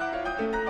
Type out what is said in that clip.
Música